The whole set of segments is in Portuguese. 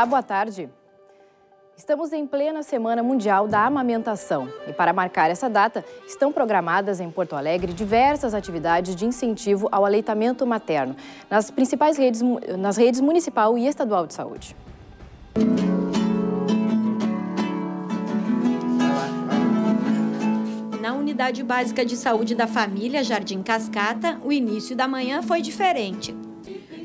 Olá, boa tarde. Estamos em plena Semana Mundial da Amamentação e, para marcar essa data, estão programadas em Porto Alegre diversas atividades de incentivo ao aleitamento materno nas principais redes, nas redes municipal e estadual de saúde. Na Unidade Básica de Saúde da Família Jardim Cascata, o início da manhã foi diferente.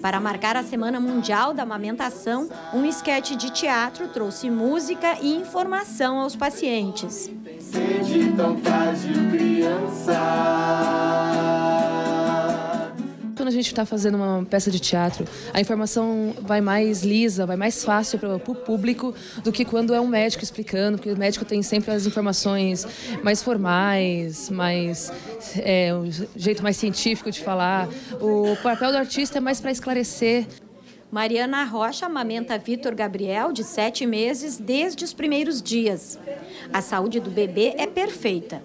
Para marcar a Semana Mundial da Amamentação, um esquete de teatro trouxe música e informação aos pacientes. Sede tão frágil criança quando a gente está fazendo uma peça de teatro, a informação vai mais lisa, vai mais fácil para o público do que quando é um médico explicando, porque o médico tem sempre as informações mais formais, mais é, um jeito mais científico de falar. O papel do artista é mais para esclarecer. Mariana Rocha amamenta Vitor Gabriel, de sete meses, desde os primeiros dias. A saúde do bebê é perfeita.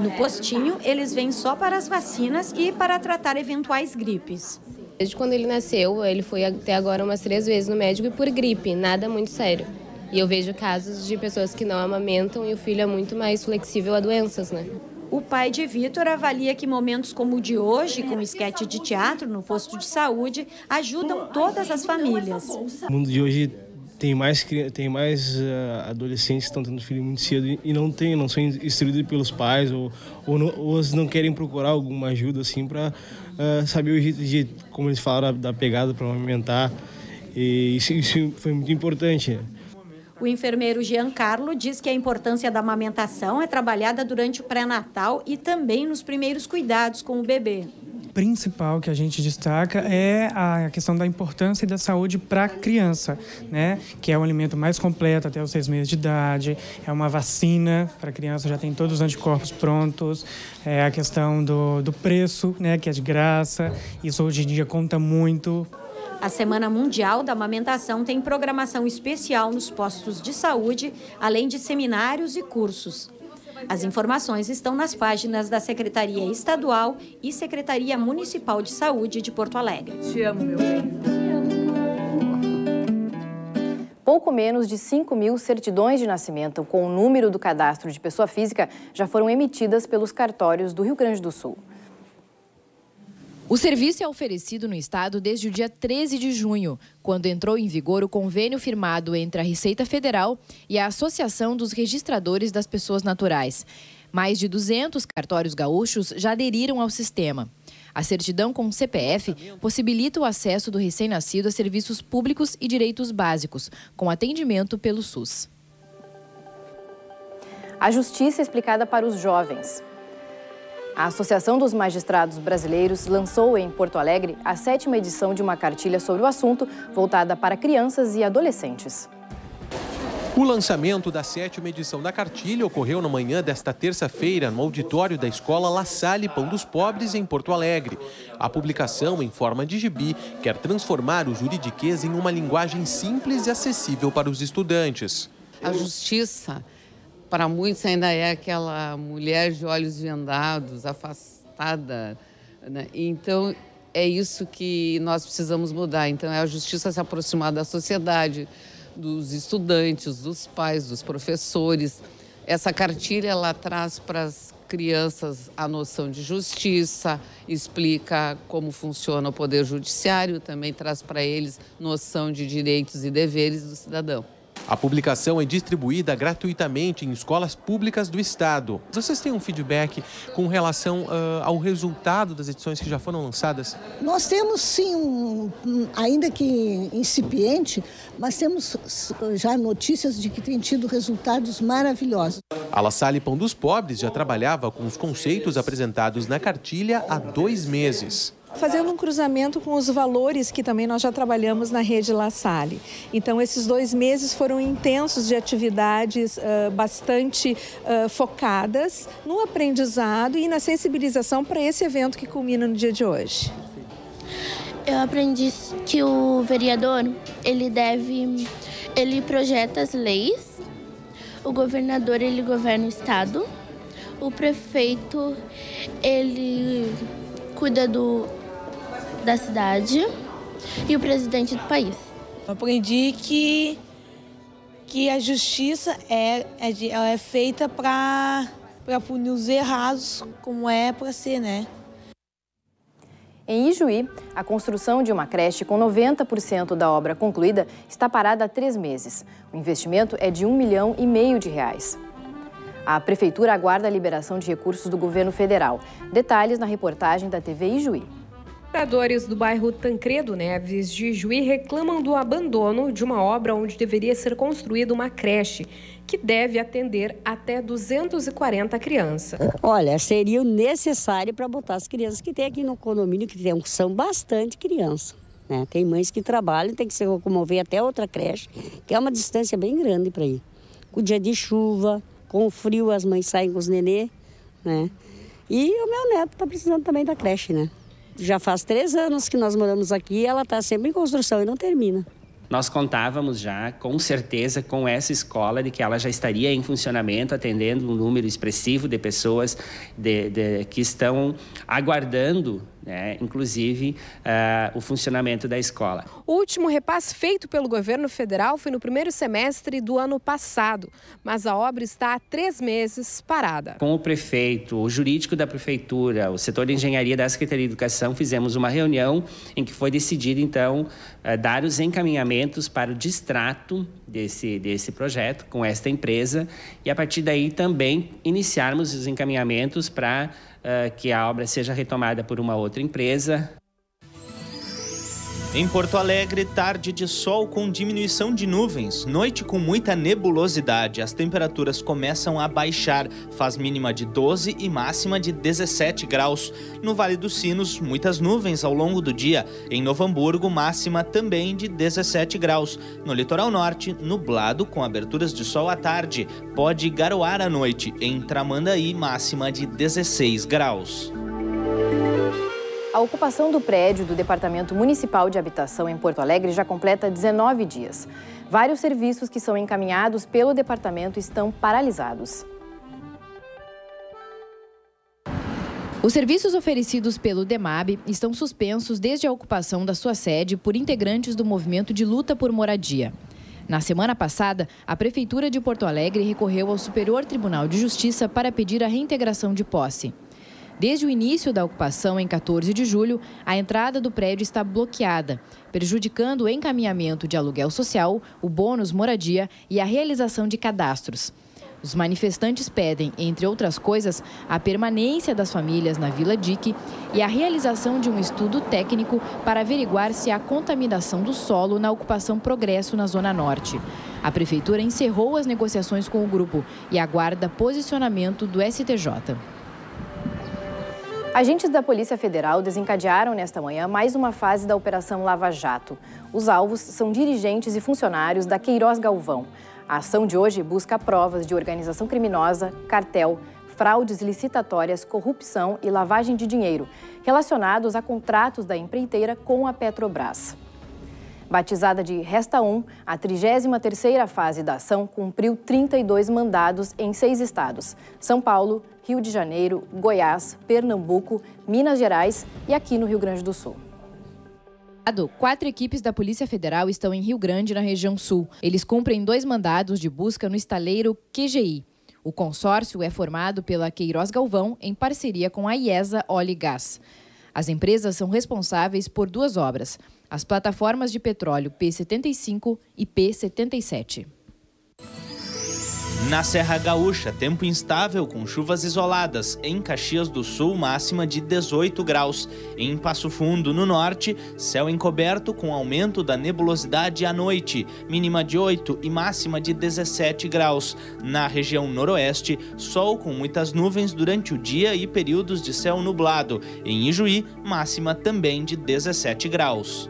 No postinho, eles vêm só para as vacinas e para tratar eventuais gripes. Desde quando ele nasceu, ele foi até agora umas três vezes no médico e por gripe, nada muito sério. E eu vejo casos de pessoas que não amamentam e o filho é muito mais flexível a doenças, né? O pai de Vitor avalia que momentos como o de hoje, com esquete de teatro no posto de saúde, ajudam todas as famílias. O mundo de hoje tem mais tem mais uh, adolescentes que estão tendo filho muito cedo e não tem não são instruídos pelos pais ou ou, não, ou não querem procurar alguma ajuda assim para uh, saber o jeito de como eles falaram da, pegada para alimentar e isso, isso, foi muito importante. O enfermeiro Giancarlo diz que a importância da amamentação é trabalhada durante o pré-natal e também nos primeiros cuidados com o bebê principal que a gente destaca é a questão da importância da saúde para a criança, né? Que é o alimento mais completo até os seis meses de idade, é uma vacina para a criança, já tem todos os anticorpos prontos, é a questão do, do preço, né? Que é de graça, isso hoje em dia conta muito. A Semana Mundial da Amamentação tem programação especial nos postos de saúde, além de seminários e cursos. As informações estão nas páginas da Secretaria Estadual e Secretaria Municipal de Saúde de Porto Alegre. Te amo, meu bem. Pouco menos de 5 mil certidões de nascimento com o número do cadastro de pessoa física já foram emitidas pelos cartórios do Rio Grande do Sul. O serviço é oferecido no estado desde o dia 13 de junho, quando entrou em vigor o convênio firmado entre a Receita Federal e a Associação dos Registradores das Pessoas Naturais. Mais de 200 cartórios gaúchos já aderiram ao sistema. A certidão com CPF possibilita o acesso do recém-nascido a serviços públicos e direitos básicos, com atendimento pelo SUS. A justiça é explicada para os jovens. A Associação dos Magistrados Brasileiros lançou em Porto Alegre a sétima edição de uma cartilha sobre o assunto, voltada para crianças e adolescentes. O lançamento da sétima edição da cartilha ocorreu na manhã desta terça-feira no auditório da Escola La Salle Pão dos Pobres, em Porto Alegre. A publicação, em forma de gibi, quer transformar o juridiquês em uma linguagem simples e acessível para os estudantes. A justiça para muitos ainda é aquela mulher de olhos vendados, afastada. Né? Então, é isso que nós precisamos mudar. Então, é a justiça se aproximar da sociedade, dos estudantes, dos pais, dos professores. Essa cartilha ela traz para as crianças a noção de justiça, explica como funciona o poder judiciário, também traz para eles noção de direitos e deveres do cidadão. A publicação é distribuída gratuitamente em escolas públicas do Estado. Vocês têm um feedback com relação uh, ao resultado das edições que já foram lançadas? Nós temos sim, um, ainda que incipiente, mas temos já notícias de que tem tido resultados maravilhosos. A La Salle Pão dos Pobres já trabalhava com os conceitos apresentados na cartilha há dois meses fazendo um cruzamento com os valores que também nós já trabalhamos na rede La Salle. Então, esses dois meses foram intensos de atividades uh, bastante uh, focadas no aprendizado e na sensibilização para esse evento que culmina no dia de hoje. Eu aprendi que o vereador, ele deve, ele projeta as leis, o governador, ele governa o estado, o prefeito, ele cuida do da cidade e o presidente do país. Aprendi que, que a justiça é, é, de, ela é feita para punir os errados, como é para ser, né? Em Ijuí, a construção de uma creche com 90% da obra concluída está parada há três meses. O investimento é de um milhão e meio de reais. A Prefeitura aguarda a liberação de recursos do governo federal. Detalhes na reportagem da TV Ijuí. Moradores do bairro Tancredo Neves de Juí reclamam do abandono de uma obra onde deveria ser construída uma creche que deve atender até 240 crianças. Olha, seria necessário para botar as crianças que tem aqui no condomínio, que tem, são bastante crianças. Né? Tem mães que trabalham, tem que se locomover até outra creche, que é uma distância bem grande para ir. Com dia de chuva, com frio, as mães saem com os nenê, né? E o meu neto está precisando também da creche, né? Já faz três anos que nós moramos aqui e ela está sempre em construção e não termina. Nós contávamos já, com certeza, com essa escola de que ela já estaria em funcionamento, atendendo um número expressivo de pessoas de, de, que estão aguardando né, inclusive uh, o funcionamento da escola. O último repasse feito pelo governo federal foi no primeiro semestre do ano passado, mas a obra está há três meses parada. Com o prefeito, o jurídico da prefeitura, o setor de engenharia da Secretaria de Educação, fizemos uma reunião em que foi decidido, então, uh, dar os encaminhamentos para o distrato desse, desse projeto com esta empresa e, a partir daí, também iniciarmos os encaminhamentos para uh, que a obra seja retomada por uma outra empresa. Em Porto Alegre, tarde de sol com diminuição de nuvens, noite com muita nebulosidade. As temperaturas começam a baixar, faz mínima de 12 e máxima de 17 graus. No Vale dos Sinos, muitas nuvens ao longo do dia. Em Novo Hamburgo, máxima também de 17 graus. No litoral norte, nublado com aberturas de sol à tarde. Pode garoar à noite. Em Tramandaí, máxima de 16 graus. A ocupação do prédio do Departamento Municipal de Habitação em Porto Alegre já completa 19 dias. Vários serviços que são encaminhados pelo departamento estão paralisados. Os serviços oferecidos pelo DEMAB estão suspensos desde a ocupação da sua sede por integrantes do movimento de luta por moradia. Na semana passada, a Prefeitura de Porto Alegre recorreu ao Superior Tribunal de Justiça para pedir a reintegração de posse. Desde o início da ocupação, em 14 de julho, a entrada do prédio está bloqueada, prejudicando o encaminhamento de aluguel social, o bônus moradia e a realização de cadastros. Os manifestantes pedem, entre outras coisas, a permanência das famílias na Vila Dique e a realização de um estudo técnico para averiguar se há contaminação do solo na ocupação Progresso na Zona Norte. A Prefeitura encerrou as negociações com o grupo e aguarda posicionamento do STJ. Agentes da Polícia Federal desencadearam nesta manhã mais uma fase da Operação Lava Jato. Os alvos são dirigentes e funcionários da Queiroz Galvão. A ação de hoje busca provas de organização criminosa, cartel, fraudes licitatórias, corrupção e lavagem de dinheiro relacionados a contratos da empreiteira com a Petrobras. Batizada de Resta 1, a 33ª fase da ação cumpriu 32 mandados em seis estados: São Paulo, Rio de Janeiro, Goiás, Pernambuco, Minas Gerais e aqui no Rio Grande do Sul. Quatro equipes da Polícia Federal estão em Rio Grande, na região sul. Eles cumprem dois mandados de busca no estaleiro QGI. O consórcio é formado pela Queiroz Galvão, em parceria com a IESA Óleo e Gás. As empresas são responsáveis por duas obras: as plataformas de petróleo P75 e P77. Na Serra Gaúcha, tempo instável com chuvas isoladas. Em Caxias do Sul, máxima de 18 graus. Em Passo Fundo, no norte, céu encoberto com aumento da nebulosidade à noite, mínima de 8 e máxima de 17 graus. Na região noroeste, sol com muitas nuvens durante o dia e períodos de céu nublado. Em Ijuí, máxima também de 17 graus.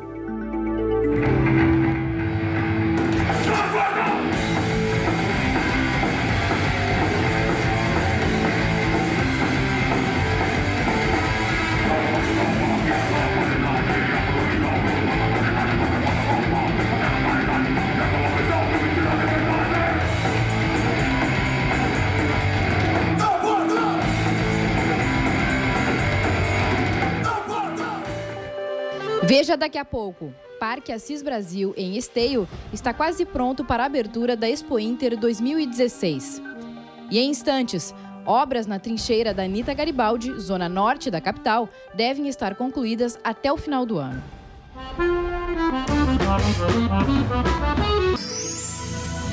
Veja daqui a pouco. Parque Assis Brasil, em Esteio, está quase pronto para a abertura da Expo Inter 2016. E em instantes, obras na trincheira da Anitta Garibaldi, zona norte da capital, devem estar concluídas até o final do ano.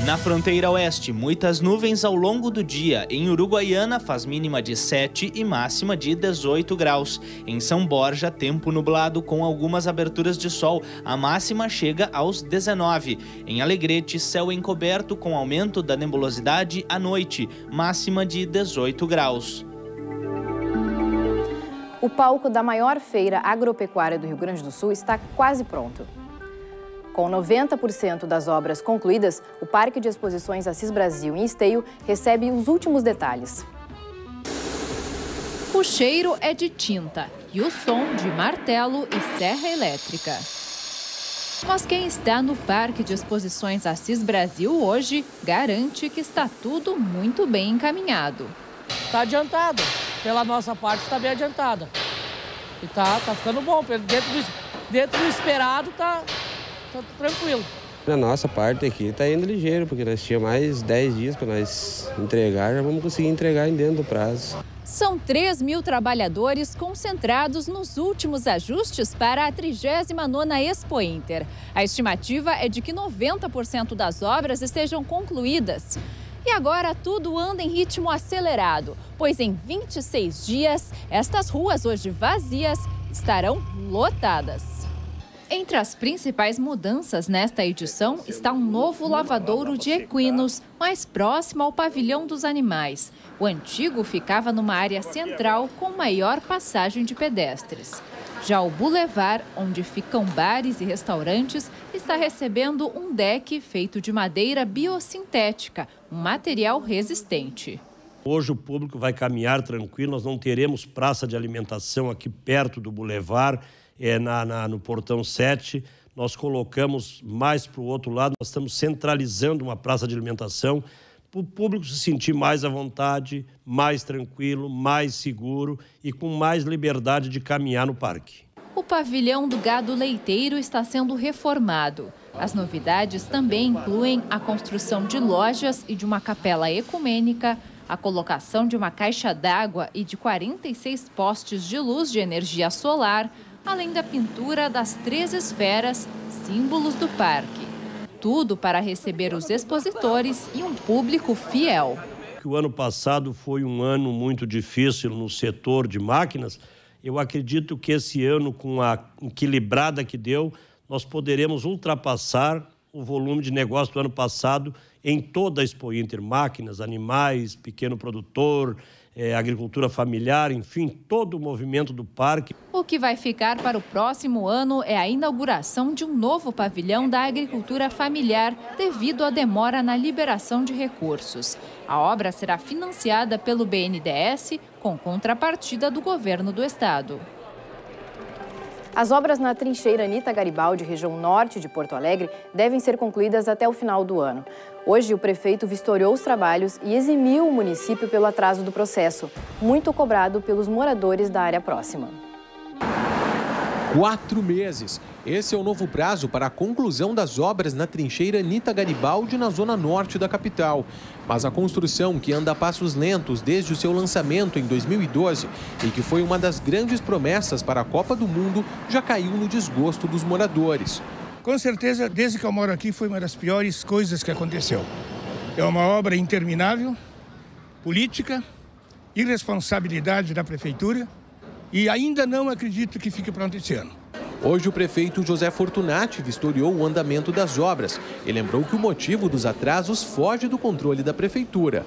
Na fronteira oeste, muitas nuvens ao longo do dia. Em Uruguaiana, faz mínima de 7 e máxima de 18 graus. Em São Borja, tempo nublado com algumas aberturas de sol. A máxima chega aos 19. Em Alegrete, céu encoberto com aumento da nebulosidade à noite. Máxima de 18 graus. O palco da maior feira agropecuária do Rio Grande do Sul está quase pronto. Com 90% das obras concluídas, o Parque de Exposições Assis Brasil em Esteio recebe os últimos detalhes. O cheiro é de tinta e o som de martelo e serra elétrica. Mas quem está no Parque de Exposições Assis Brasil hoje garante que está tudo muito bem encaminhado. Está adiantado. Pela nossa parte, está bem adiantada. E tá, tá ficando bom. Dentro do, dentro do esperado, tá, tá tranquilo. Na nossa parte aqui tá indo ligeiro, porque nós tínhamos mais 10 dias para nós entregar, já vamos conseguir entregar dentro do prazo. São 3 mil trabalhadores concentrados nos últimos ajustes para a 39ª Expo Inter. A estimativa é de que 90% das obras estejam concluídas. E agora tudo anda em ritmo acelerado, pois em 26 dias, estas ruas hoje vazias estarão lotadas. Entre as principais mudanças nesta edição está um novo lavadouro de equinos, mais próximo ao pavilhão dos animais. O antigo ficava numa área central com maior passagem de pedestres. Já o Boulevard, onde ficam bares e restaurantes, está recebendo um deck feito de madeira biosintética, um material resistente. Hoje o público vai caminhar tranquilo, nós não teremos praça de alimentação aqui perto do Boulevard é, na, na, no portão 7. Nós colocamos mais para o outro lado, nós estamos centralizando uma praça de alimentação para o público se sentir mais à vontade, mais tranquilo, mais seguro e com mais liberdade de caminhar no parque. O pavilhão do gado leiteiro está sendo reformado. As novidades também incluem a construção de lojas e de uma capela ecumênica, a colocação de uma caixa d'água e de 46 postes de luz de energia solar, além da pintura das três esferas, símbolos do parque. Tudo para receber os expositores e um público fiel. O ano passado foi um ano muito difícil no setor de máquinas. Eu acredito que esse ano, com a equilibrada que deu, nós poderemos ultrapassar o volume de negócio do ano passado em toda a Expo Inter, máquinas, animais, pequeno produtor, é, agricultura familiar, enfim, todo o movimento do parque. O que vai ficar para o próximo ano é a inauguração de um novo pavilhão da agricultura familiar, devido à demora na liberação de recursos. A obra será financiada pelo BNDES, com contrapartida do governo do estado. As obras na trincheira Anitta Garibaldi, região norte de Porto Alegre, devem ser concluídas até o final do ano. Hoje, o prefeito vistoriou os trabalhos e eximiu o município pelo atraso do processo, muito cobrado pelos moradores da área próxima. Quatro meses. Esse é o novo prazo para a conclusão das obras na trincheira Anitta Garibaldi, na zona norte da capital. Mas a construção, que anda a passos lentos desde o seu lançamento em 2012 e que foi uma das grandes promessas para a Copa do Mundo, já caiu no desgosto dos moradores. Com certeza, desde que eu moro aqui, foi uma das piores coisas que aconteceu. É uma obra interminável, política, irresponsabilidade da prefeitura e ainda não acredito que fique pronto esse ano. Hoje, o prefeito José Fortunati vistoriou o andamento das obras e lembrou que o motivo dos atrasos foge do controle da prefeitura.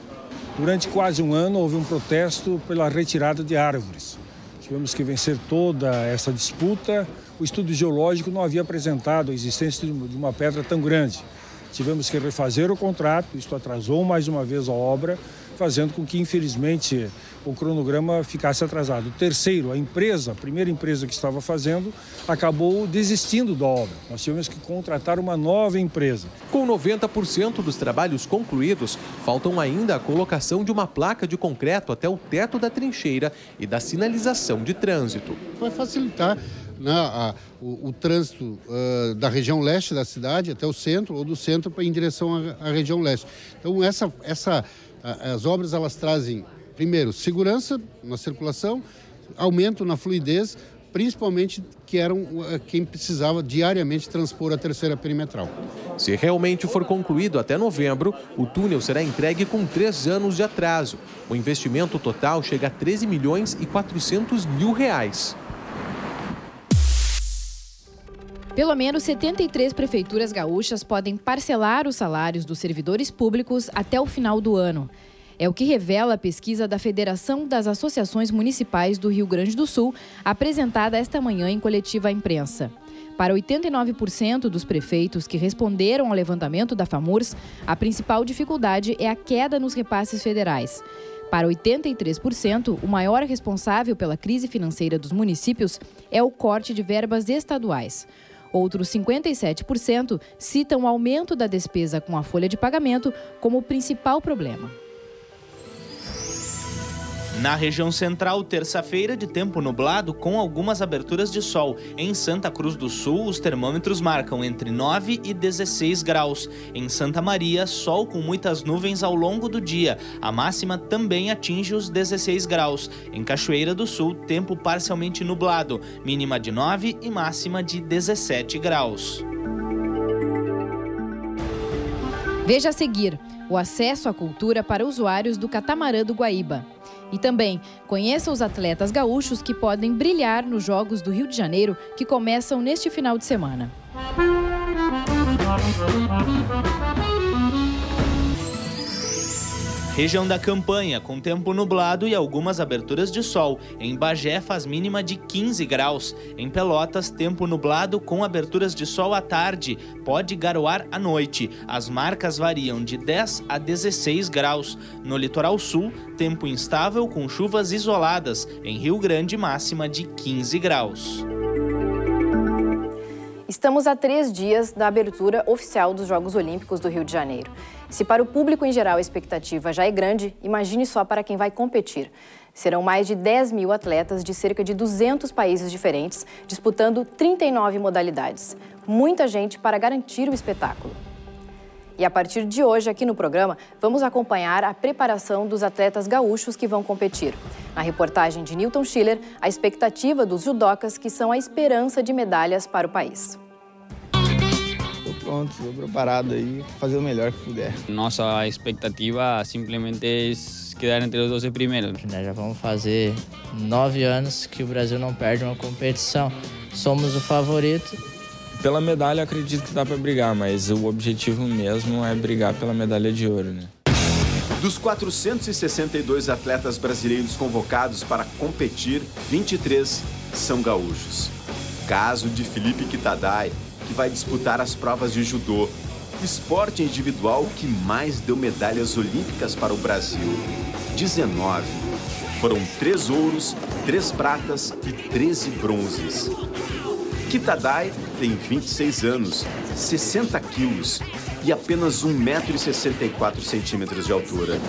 Durante quase um ano, houve um protesto pela retirada de árvores. Tivemos que vencer toda essa disputa. O estudo geológico não havia apresentado a existência de uma pedra tão grande. Tivemos que refazer o contrato, isso atrasou mais uma vez a obra, fazendo com que, infelizmente, o cronograma ficasse atrasado. O terceiro, a empresa, a primeira empresa que estava fazendo, acabou desistindo da obra. Nós tivemos que contratar uma nova empresa. Com 90% dos trabalhos concluídos, faltam ainda a colocação de uma placa de concreto até o teto da trincheira e da sinalização de trânsito. Vai facilitar né, a, o, o, trânsito uh, da região leste da cidade até o centro ou do centro em direção à, à, região leste. Então essa, essa, as obras elas trazem primeiro segurança na circulação, aumento na fluidez, principalmente que eram quem precisava diariamente transpor a terceira perimetral. Se realmente for concluído até novembro, o túnel será entregue com três anos de atraso. O investimento total chega a 13 milhões e 400 mil reais. Pelo menos 73 prefeituras gaúchas podem parcelar os salários dos servidores públicos até o final do ano. É o que revela a pesquisa da Federação das Associações Municipais do Rio Grande do Sul, apresentada esta manhã em coletiva à imprensa. Para 89% dos prefeitos que responderam ao levantamento da FAMURS, a principal dificuldade é a queda nos repasses federais. Para 83%, o maior responsável pela crise financeira dos municípios é o corte de verbas estaduais. Outros 57% citam o aumento da despesa com a folha de pagamento como o principal problema. Na região central, terça-feira de tempo nublado com algumas aberturas de sol. Em Santa Cruz do Sul, os termômetros marcam entre 9 e 16 graus. Em Santa Maria, sol com muitas nuvens ao longo do dia. A máxima também atinge os 16 graus. Em Cachoeira do Sul, tempo parcialmente nublado, mínima de 9 e máxima de 17 graus. Veja a seguir o acesso à cultura para usuários do catamarã do Guaíba. E também conheça os atletas gaúchos que podem brilhar nos Jogos do Rio de Janeiro que começam neste final de semana. Região da Campanha, com tempo nublado e algumas aberturas de sol. Em Bagé, faz mínima de 15 graus. Em Pelotas, tempo nublado com aberturas de sol à tarde. Pode garoar à noite. As marcas variam de 10 a 16 graus. No litoral sul, tempo instável com chuvas isoladas. Em Rio Grande, máxima de 15 graus. Estamos a três dias da abertura oficial dos Jogos Olímpicos do Rio de Janeiro. Se para o público em geral a expectativa já é grande, imagine só para quem vai competir. Serão mais de 10 mil atletas de cerca de 200 países diferentes, disputando 39 modalidades. Muita gente para garantir o espetáculo. E a partir de hoje, aqui no programa, vamos acompanhar a preparação dos atletas gaúchos que vão competir. Na reportagem de Newton Schiller, a expectativa dos judocas que são a esperança de medalhas para o país pronto, estou preparado aí, fazer o melhor que puder. Nossa expectativa simplesmente é quedar entre os 12 primeiros. Já vamos fazer nove anos que o Brasil não perde uma competição. Somos o favorito. Pela medalha, acredito que dá para brigar, mas o objetivo mesmo é brigar pela medalha de ouro, né? Dos 462 atletas brasileiros convocados para competir, 23 são gaúchos. Caso de Felipe Kitadai, que vai disputar as provas de judô, esporte individual que mais deu medalhas olímpicas para o Brasil. 19. Foram três ouros, três pratas e 13 bronzes. Kitadai tem 26 anos, 60 quilos e apenas 1,64m de altura.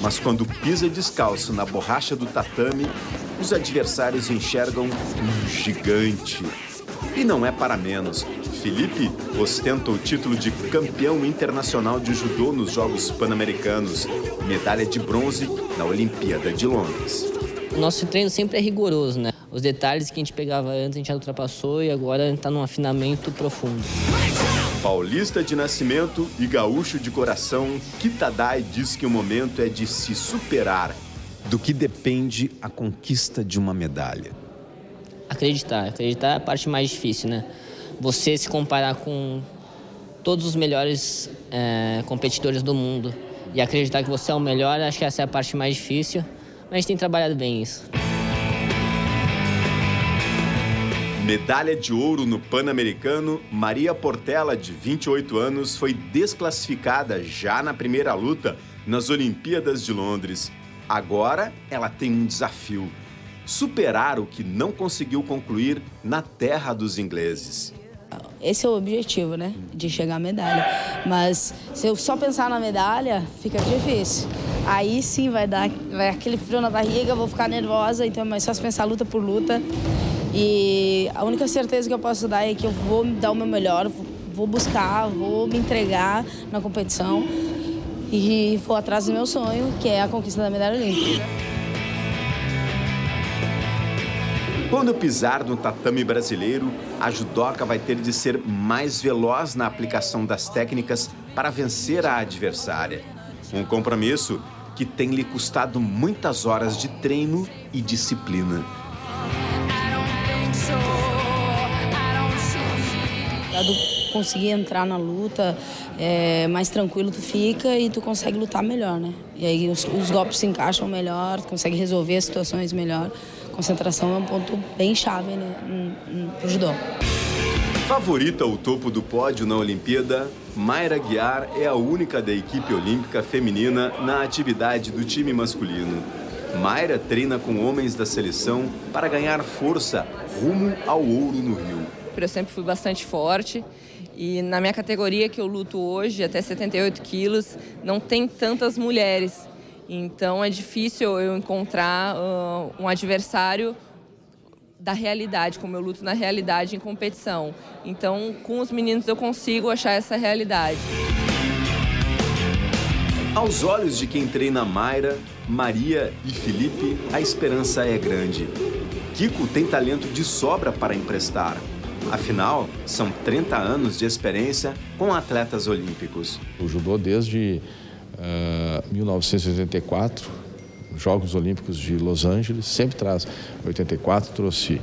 Mas quando pisa descalço na borracha do tatame, os adversários enxergam um gigante. E não é para menos. Felipe ostenta o título de campeão internacional de judô nos Jogos Pan-Americanos, medalha de bronze na Olimpíada de Londres. Nosso treino sempre é rigoroso, né? Os detalhes que a gente pegava antes a gente já ultrapassou e agora está num afinamento profundo. Paulista de nascimento e gaúcho de coração, Kitadai diz que o momento é de se superar. Do que depende a conquista de uma medalha? Acreditar. Acreditar é a parte mais difícil, né? Você se comparar com todos os melhores é, competidores do mundo e acreditar que você é o melhor, acho que essa é a parte mais difícil, mas a gente tem trabalhado bem isso. Medalha de ouro no Pan-Americano, Maria Portela, de 28 anos, foi desclassificada já na primeira luta nas Olimpíadas de Londres. Agora ela tem um desafio: superar o que não conseguiu concluir na terra dos ingleses. Esse é o objetivo, né? De chegar à medalha. Mas se eu só pensar na medalha, fica difícil. Aí sim vai dar vai aquele frio na barriga, vou ficar nervosa, então é mais fácil pensar luta por luta E a única certeza que eu posso dar é que eu vou dar o meu melhor, vou buscar, vou me entregar na competição e vou atrás do meu sonho, que é a conquista da medalha olímpica. Quando pisar no tatame brasileiro, a judoca vai ter de ser mais veloz na aplicação das técnicas para vencer a adversária. Um compromisso que tem lhe custado muitas horas de treino e disciplina. Dado conseguir entrar na luta, é, mais tranquilo tu fica e tu consegue lutar melhor, né? E aí os, os golpes se encaixam melhor, tu consegue resolver as situações melhor. Concentração é um ponto bem chave né, no judô. Favorita ao topo do pódio na Olimpíada, Mayra Guiar é a única da equipe olímpica feminina na atividade do time masculino. Mayra treina com homens da seleção para ganhar força rumo ao ouro no Rio. Eu sempre fui bastante forte e na minha categoria que eu luto hoje, até 78 quilos, não tem tantas mulheres. Então é difícil eu encontrar uh, um adversário da realidade, como eu luto na realidade em competição. Então, com os meninos eu consigo achar essa realidade. Aos olhos de quem treina Mayra, Maria e Felipe, a esperança é grande. Kiko tem talento de sobra para emprestar. Afinal, são 30 anos de experiência com atletas olímpicos. O judô desde uh, 1984, Jogos Olímpicos de Los Angeles, sempre traz. 84 trouxe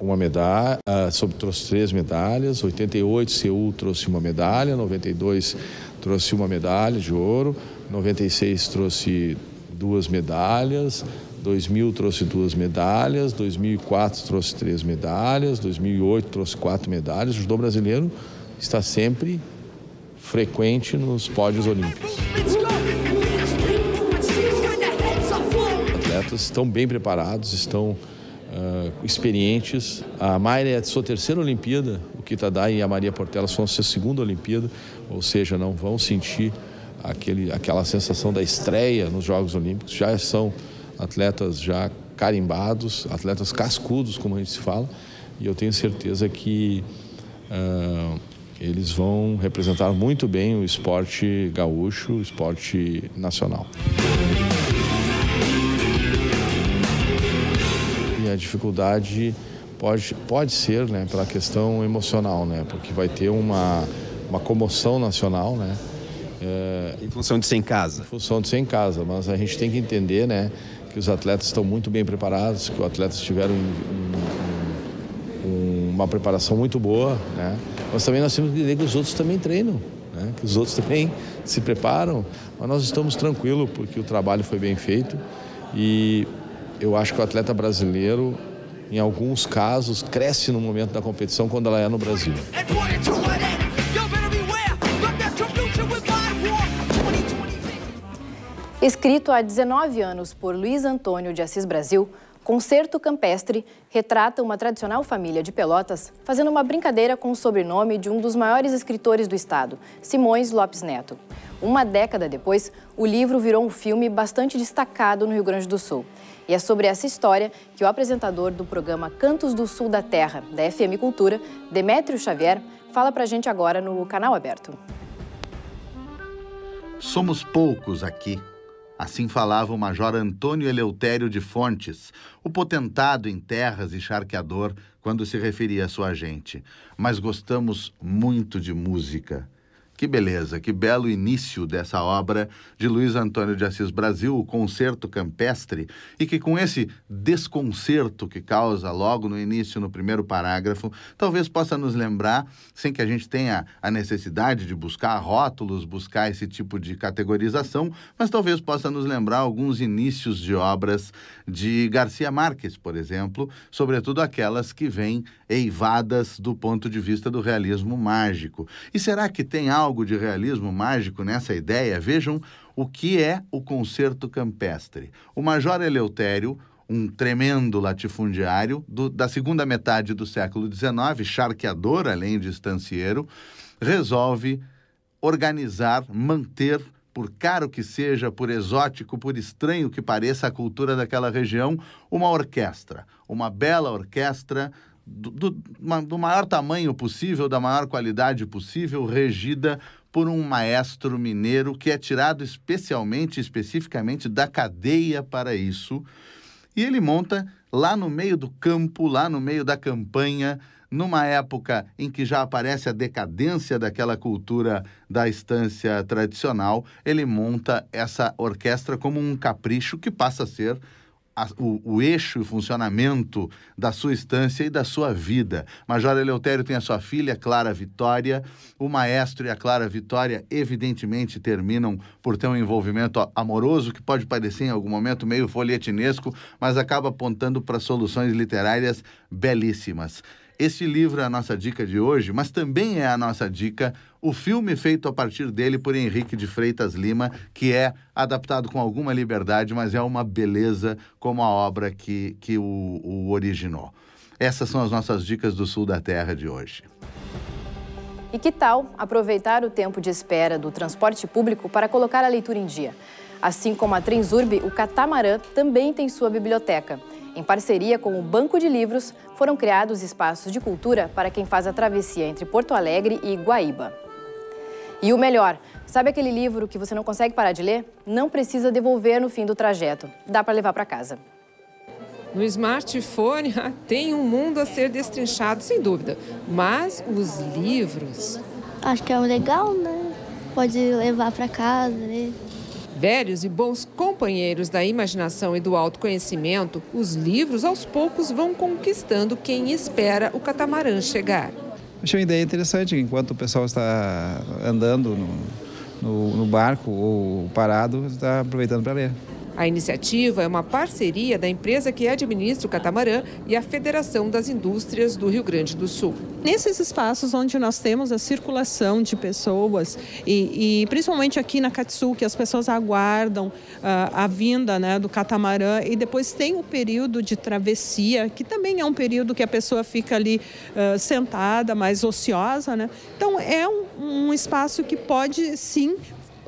uma medalha, uh, trouxe três medalhas, 88 Seul trouxe uma medalha, 92 trouxe uma medalha de ouro, 96 trouxe duas medalhas, 2000 trouxe duas medalhas, 2004 trouxe três medalhas, 2008 trouxe quatro medalhas. O judô brasileiro está sempre frequente nos pódios olímpicos. Os atletas estão bem preparados, estão uh, experientes. A Mayra é a sua terceira Olimpíada, o Kitadai e a Maria Portela são a sua segunda Olimpíada, ou seja, não vão sentir aquele, aquela sensação da estreia nos Jogos Olímpicos, já são atletas já carimbados, atletas cascudos, como a gente se fala, e eu tenho certeza que uh, eles vão representar muito bem o esporte gaúcho, o esporte nacional. E a dificuldade pode, pode ser né, pela questão emocional, né, porque vai ter uma, uma comoção nacional, né, é, em função de ser em casa. Em função de ser em casa, mas a gente tem que entender, né, que os atletas estão muito bem preparados, que os atletas tiveram um, um, uma preparação muito boa, né? Mas também nós temos que entender que os outros também treinam, né? Que os outros também se preparam, mas nós estamos tranquilos porque o trabalho foi bem feito e eu acho que o atleta brasileiro, em alguns casos, cresce no momento da competição quando ela é no Brasil. Escrito há 19 anos por Luiz Antônio de Assis Brasil, Concerto Campestre retrata uma tradicional família de Pelotas fazendo uma brincadeira com o sobrenome de um dos maiores escritores do estado, Simões Lopes Neto. Uma década depois, o livro virou um filme bastante destacado no Rio Grande do Sul. E é sobre essa história que o apresentador do programa Cantos do Sul da Terra, da FM Cultura, Demétrio Xavier, fala pra gente agora no canal aberto. Somos poucos aqui Assim falava o Major Antônio Eleutério de Fontes, o potentado em terras e charqueador, quando se referia à sua gente. Mas gostamos muito de música. Que beleza, que belo início dessa obra de Luiz Antônio de Assis Brasil, o Concerto Campestre, e que com esse desconcerto que causa logo no início, no primeiro parágrafo, talvez possa nos lembrar, sem que a gente tenha a necessidade de buscar rótulos, buscar esse tipo de categorização, mas talvez possa nos lembrar alguns inícios de obras de Garcia Marques, por exemplo, sobretudo aquelas que vêm eivadas do ponto de vista do realismo mágico. E será que tem algo algo de realismo mágico nessa ideia, vejam o que é o concerto campestre. O Major Eleutério, um tremendo latifundiário do, da segunda metade do século XIX, charqueador além de estancieiro, resolve organizar, manter por caro que seja, por exótico, por estranho que pareça a cultura daquela região, uma orquestra, uma bela orquestra do, do, maior tamanho possível, da maior qualidade possível, regida por um maestro mineiro que é tirado especialmente, especificamente da cadeia para isso. E ele monta lá no meio do campo, lá no meio da campanha, numa época em que já aparece a decadência daquela cultura da estância tradicional, ele monta essa orquestra como um capricho que passa a ser a, o, o, eixo e funcionamento da sua estância e da sua vida. Major Eleutério tem a sua filha, Clara Vitória. O maestro e a Clara Vitória, evidentemente, terminam por ter um envolvimento amoroso que pode parecer em algum momento meio folhetinesco, mas acaba apontando para soluções literárias belíssimas. Este livro é a nossa dica de hoje, mas também é a nossa dica o filme feito a partir dele por Henrique de Freitas Lima, que é adaptado com alguma liberdade, mas é uma beleza como a obra que, que o, o originou. Essas são as nossas dicas do sul da Terra de hoje. E que tal aproveitar o tempo de espera do transporte público para colocar a leitura em dia? Assim como a Transurb, o Catamarã também tem sua biblioteca. Em parceria com o Banco de Livros, foram criados espaços de cultura para quem faz a travessia entre Porto Alegre e Guaíba. E o melhor, sabe aquele livro que você não consegue parar de ler? Não precisa devolver no fim do trajeto. Dá para levar para casa. No smartphone tem um mundo a ser destrinchado, sem dúvida. Mas os livros. Acho que é legal, né? Pode levar para casa, ler. Né? Velhos e bons companheiros da imaginação e do autoconhecimento, os livros aos poucos vão conquistando quem espera o catamarã chegar. Achei uma ideia interessante, enquanto o pessoal está andando no, no, no barco ou parado, está aproveitando para ler. A iniciativa é uma parceria da empresa que administra o catamarã e a Federação das Indústrias do Rio Grande do Sul. Nesses espaços onde nós temos a circulação de pessoas e, e principalmente aqui na Katsu, que as pessoas aguardam uh, a vinda né, do catamarã e depois tem o período de travessia, que também é um período que a pessoa fica ali uh, sentada, mais ociosa. Né? Então é um, um espaço que pode sim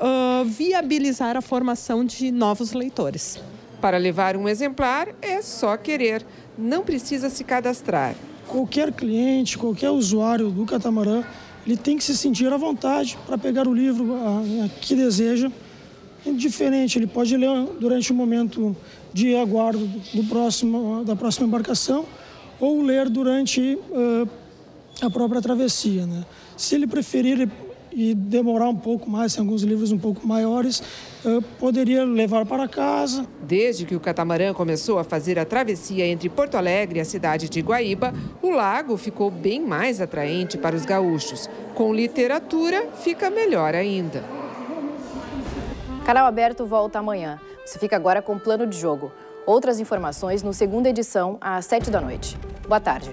uh, viabilizar a formação de novos leitores. Para levar um exemplar é só querer, não precisa se cadastrar. Qualquer cliente, qualquer usuário do catamarã, ele tem que se sentir à vontade para pegar o livro a, a, que deseja. Indiferente, ele pode ler durante o momento de aguardo do próximo, da próxima embarcação ou ler durante uh, a própria travessia. Né? Se ele preferir, ele e demorar um pouco mais, tem alguns livros um pouco maiores, eu poderia levar para casa. Desde que o catamarã começou a fazer a travessia entre Porto Alegre e a cidade de Guaíba, o lago ficou bem mais atraente para os gaúchos. Com literatura, fica melhor ainda. Canal Aberto volta amanhã. Você fica agora com plano de jogo. Outras informações no segunda edição, às sete da noite. Boa tarde.